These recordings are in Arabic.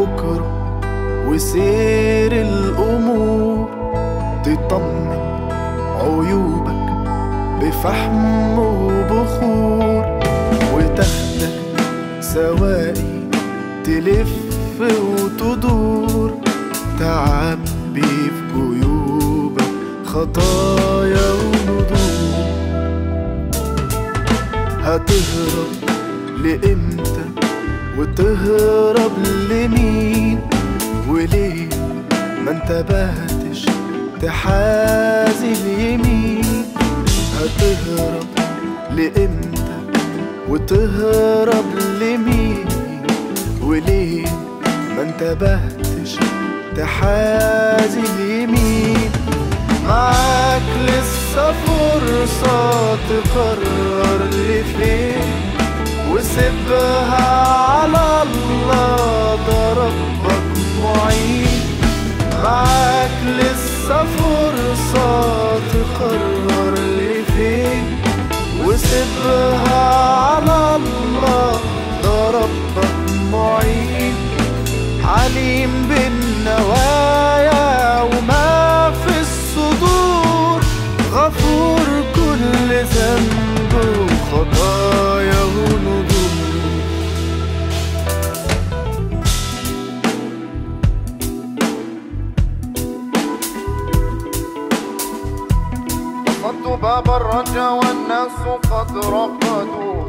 لبكرة وسير الأمور تطمن عيوبك بفحم وبخور وتاخدك سواقي تلف وتدور تعبي في جيوبك خطايا وندور. هتهرب لإمتى وتهرب لمين؟ وليه ما انتبهتش تحازي اليمين؟ هتهرب لإمتى؟ وتهرب لمين؟ وليه ما انتبهتش تحازي اليمين؟ معاك لسه فرصة تقرر لفين؟ وسيبها فرصة تقرر لفين وسيبها على الله ده ربك معين. عليم بالنوايا باب الرجا والناس قد رقدوا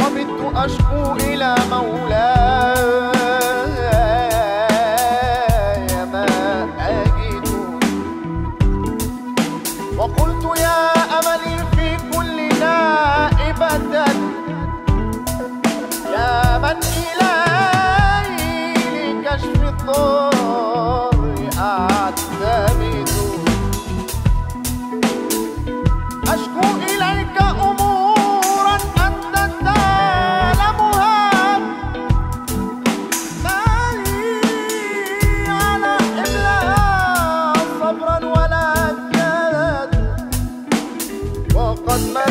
وبت أشكو إلى مولاي ما أجد. وقلت يا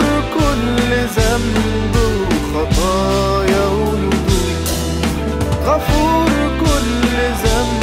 اغفر كل ذنب وخطايا وندود غفور كل ذنب.